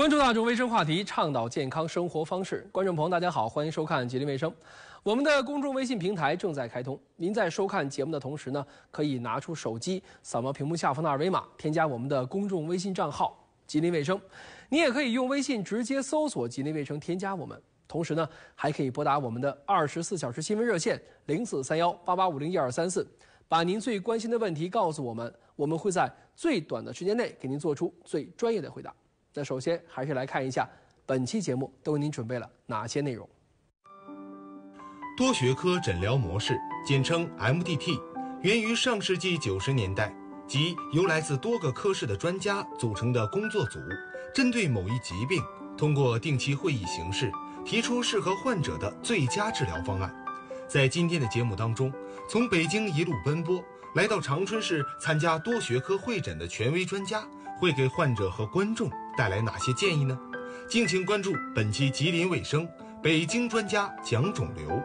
关注大众卫生话题，倡导健康生活方式。观众朋友，大家好，欢迎收看《吉林卫生》。我们的公众微信平台正在开通，您在收看节目的同时呢，可以拿出手机扫描屏幕下方的二维码，添加我们的公众微信账号“吉林卫生”。你也可以用微信直接搜索“吉林卫生”，添加我们。同时呢，还可以拨打我们的二十四小时新闻热线零四三幺八八五零一二三四，把您最关心的问题告诉我们，我们会在最短的时间内给您做出最专业的回答。那首先还是来看一下本期节目都为您准备了哪些内容。多学科诊疗模式，简称 MDT，源于上世纪九十年代，即由来自多个科室的专家组成的工作组，针对某一疾病，通过定期会议形式，提出适合患者的最佳治疗方案。在今天的节目当中，从北京一路奔波来到长春市参加多学科会诊的权威专家，会给患者和观众带来哪些建议呢？敬请关注本期吉林卫生北京专家讲肿瘤。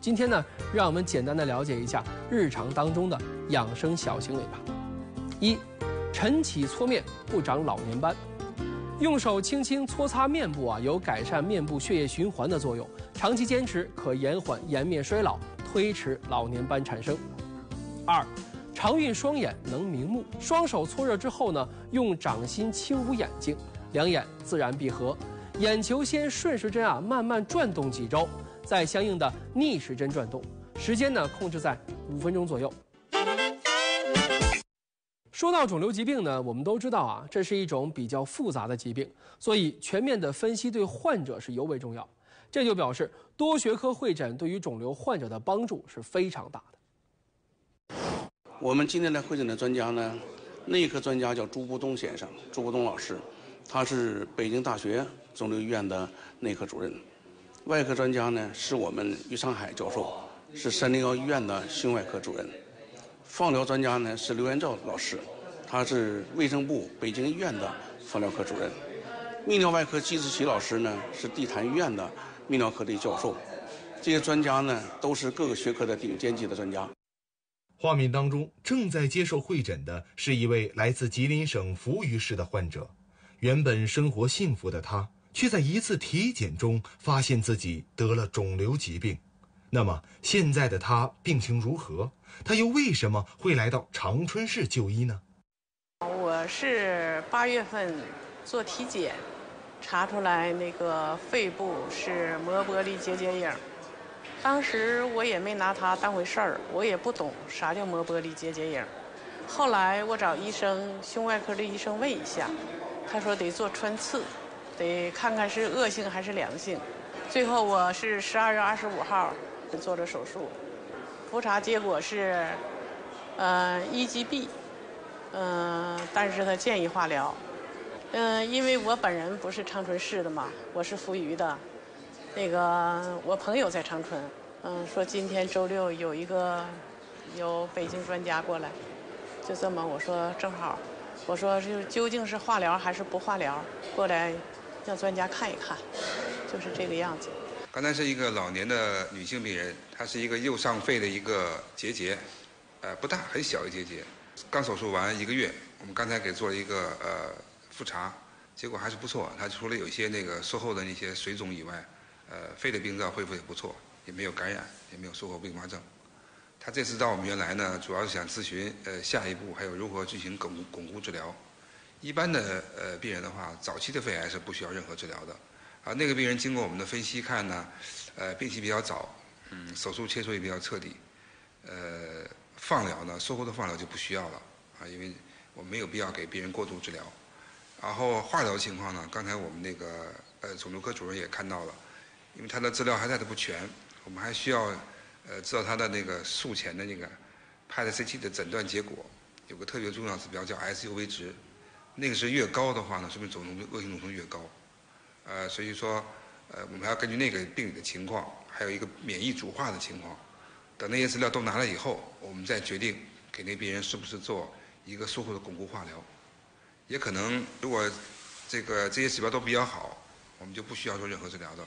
今天呢，让我们简单的了解一下日常当中的养生小行为吧。一，晨起搓面不长老年斑。用手轻轻搓擦面部啊，有改善面部血液循环的作用。长期坚持可延缓颜面衰老，推迟老年斑产生。二，常运双眼能明目。双手搓热之后呢，用掌心轻捂眼睛，两眼自然闭合。眼球先顺时针啊慢慢转动几周。再相应的逆时针转动，时间呢控制在五分钟左右。说到肿瘤疾病呢，我们都知道啊，这是一种比较复杂的疾病，所以全面的分析对患者是尤为重要。这就表示多学科会诊对于肿瘤患者的帮助是非常大的。我们今天来会诊的专家呢，内科专家叫朱步东先生，朱步东老师，他是北京大学肿瘤医院的内科主任。外科专家呢是我们于长海教授，是三零幺医院的胸外科主任。放疗专家呢是刘元照老师，他是卫生部北京医院的放疗科主任。泌尿外科季志奇老师呢是地坛医院的泌尿科的教授。这些专家呢都是各个学科的顶尖级的专家。画面当中正在接受会诊的是一位来自吉林省扶余市的患者，原本生活幸福的他。却在一次体检中发现自己得了肿瘤疾病，那么现在的他病情如何？他又为什么会来到长春市就医呢？我是八月份做体检，查出来那个肺部是磨玻璃结节影。当时我也没拿它当回事儿，我也不懂啥叫磨玻璃结节影。后来我找医生，胸外科的医生问一下，他说得做穿刺。得看看是恶性还是良性，最后我是十二月二十五号做了手术，复查结果是，呃一级 B，嗯，但是他建议化疗，嗯，因为我本人不是长春市的嘛，我是扶余的，那个我朋友在长春，嗯，说今天周六有一个有北京专家过来，就这么我说正好，我说是究竟是化疗还是不化疗，过来。让专家看一看，就是这个样子。刚才是一个老年的女性病人，她是一个右上肺的一个结节，呃，不大，很小一结节。刚手术完一个月，我们刚才给做了一个呃复查，结果还是不错。她除了有一些那个术后的那些水肿以外，呃，肺的病灶恢复也不错，也没有感染，也没有术后并发症。他这次到我们院来呢，主要是想咨询呃下一步还有如何进行巩巩固治疗。一般的呃病人的话，早期的肺癌是不需要任何治疗的，啊，那个病人经过我们的分析看呢，呃，病期比较早，嗯，手术切除也比较彻底，呃，放疗呢，术后的放疗就不需要了，啊，因为我们没有必要给病人过度治疗，然后化疗情况呢，刚才我们那个呃肿瘤科主任也看到了，因为他的资料还带的不全，我们还需要呃知道他的那个术前的那个 PET-CT 的诊断结果，有个特别重要指标叫 SUV 值。那个是越高的话呢，说明肿瘤恶性肿瘤越高，呃，所以说，呃，我们还要根据那个病理的情况，还有一个免疫组化的情况，等那些资料都拿了以后，我们再决定给那病人是不是做一个术后的巩固化疗，也可能如果这个这些指标都比较好，我们就不需要做任何治疗的。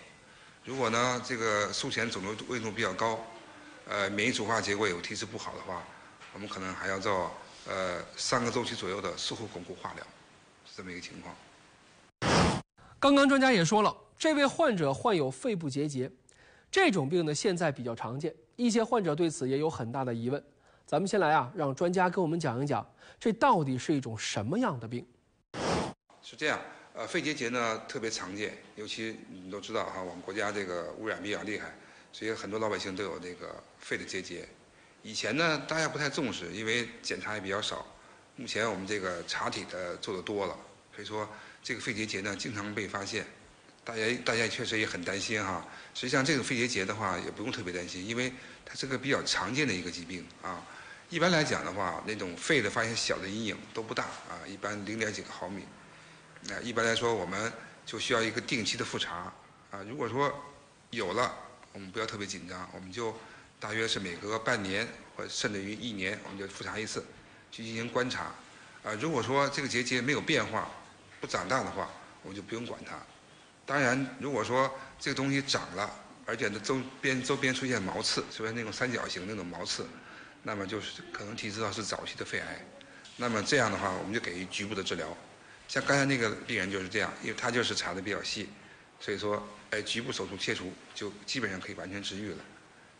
如果呢，这个术前肿瘤恶性度比较高，呃，免疫组化结果有提示不好的话，我们可能还要做呃三个周期左右的术后巩固化疗，是这么一个情况。刚刚专家也说了，这位患者患有肺部结节，这种病呢现在比较常见，一些患者对此也有很大的疑问。咱们先来啊，让专家跟我们讲一讲，这到底是一种什么样的病？是这样，呃，肺结节呢特别常见，尤其你都知道哈，我们国家这个污染比较厉害，所以很多老百姓都有这个肺的结节。以前呢大家不太重视，因为检查也比较少。目前我们这个查体的做的多了，所以说。这个肺结节呢，经常被发现，大家大家确实也很担心哈。实际上，这个肺结节的话，也不用特别担心，因为它是个比较常见的一个疾病啊。一般来讲的话，那种肺的发现小的阴影都不大啊，一般零点几个毫米。那一般来说，我们就需要一个定期的复查啊。如果说有了，我们不要特别紧张，我们就大约是每隔半年或甚至于一年，我们就复查一次，去进行观察啊。如果说这个结节没有变化，不长大的话，我们就不用管它。当然，如果说这个东西长了，而且呢周边周边出现毛刺，出现那种三角形那种毛刺，那么就是可能提示到是早期的肺癌。那么这样的话，我们就给予局部的治疗。像刚才那个病人就是这样，因为他就是查的比较细，所以说，哎，局部手术切除就基本上可以完全治愈了。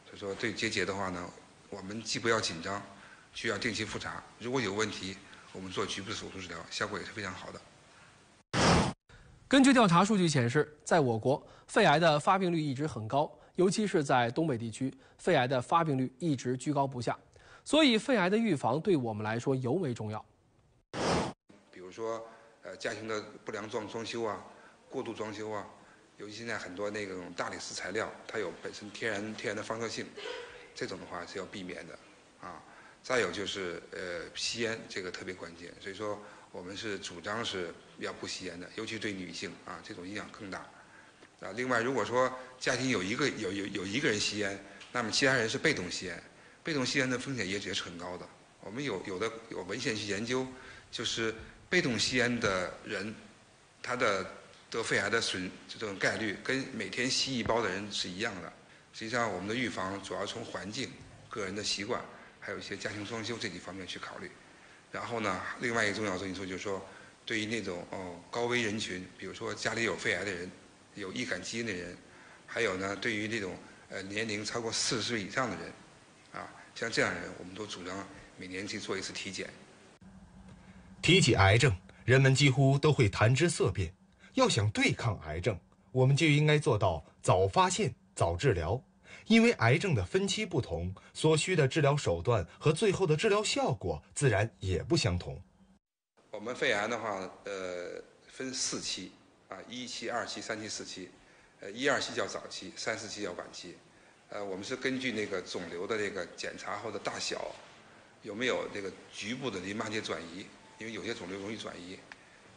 所以说，对结节的话呢，我们既不要紧张，需要定期复查。如果有问题，我们做局部的手术治疗，效果也是非常好的。根据调查数据显示，在我国，肺癌的发病率一直很高，尤其是在东北地区，肺癌的发病率一直居高不下。所以，肺癌的预防对我们来说尤为重要。比如说，呃，家庭的不良装装修啊，过度装修啊，尤其现在很多那种大理石材料，它有本身天然天然的放射性，这种的话是要避免的啊。再有就是，呃，吸烟这个特别关键，所以说。我们是主张是要不吸烟的，尤其对女性啊，这种影响更大。啊，另外如果说家庭有一个有有有一个人吸烟，那么其他人是被动吸烟，被动吸烟的风险也也是很高的。我们有有的有文献去研究，就是被动吸烟的人，他的得肺癌的损这种概率跟每天吸一包的人是一样的。实际上，我们的预防主要从环境、个人的习惯，还有一些家庭装修这几方面去考虑。然后呢，另外一个重要的因素就是说，对于那种哦高危人群，比如说家里有肺癌的人、有易感基因的人，还有呢，对于那种呃年龄超过四十岁以上的人，啊，像这样的人，我们都主张每年去做一次体检。提起癌症，人们几乎都会谈之色变。要想对抗癌症，我们就应该做到早发现、早治疗。因为癌症的分期不同，所需的治疗手段和最后的治疗效果自然也不相同。我们肺癌的话，呃，分四期，啊，一期、二期、三期、四期，呃，一二期叫早期，三四期叫晚期。呃，我们是根据那个肿瘤的这个检查后的大小，有没有这个局部的淋巴结转移，因为有些肿瘤容易转移，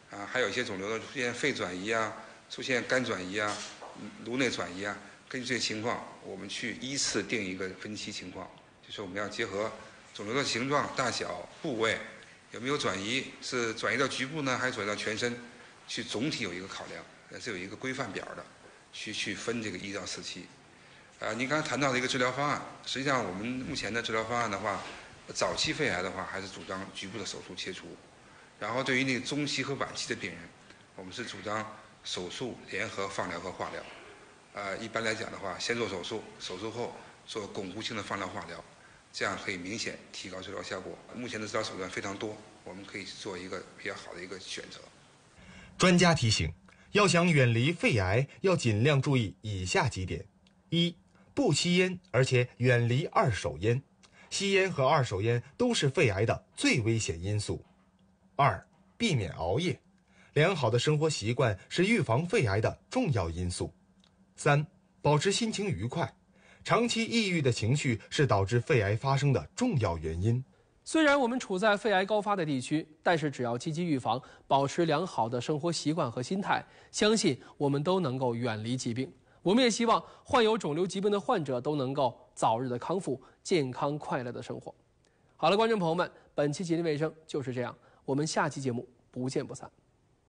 啊，还有一些肿瘤呢出现肺转移啊，出现肝转移啊，颅内转移啊。根据这些情况，我们去依次定一个分期情况，就是我们要结合肿瘤的形状、大小、部位，有没有转移，是转移到局部呢，还是转移到全身，去总体有一个考量，也是有一个规范表的，去去分这个一到四期。啊，您刚才谈到的一个治疗方案，实际上我们目前的治疗方案的话，早期肺癌的话还是主张局部的手术切除，然后对于那个中期和晚期的病人，我们是主张手术联合放疗和化疗。呃，一般来讲的话，先做手术，手术后做巩固性的放疗化疗，这样可以明显提高治疗效果。目前的治疗手段非常多，我们可以做一个比较好的一个选择。专家提醒，要想远离肺癌，要尽量注意以下几点：一、不吸烟，而且远离二手烟，吸烟和二手烟都是肺癌的最危险因素；二、避免熬夜，良好的生活习惯是预防肺癌的重要因素。三、保持心情愉快，长期抑郁的情绪是导致肺癌发生的重要原因。虽然我们处在肺癌高发的地区，但是只要积极预防，保持良好的生活习惯和心态，相信我们都能够远离疾病。我们也希望患有肿瘤疾病的患者都能够早日的康复，健康快乐的生活。好了，观众朋友们，本期《吉林卫生》就是这样，我们下期节目不见不散。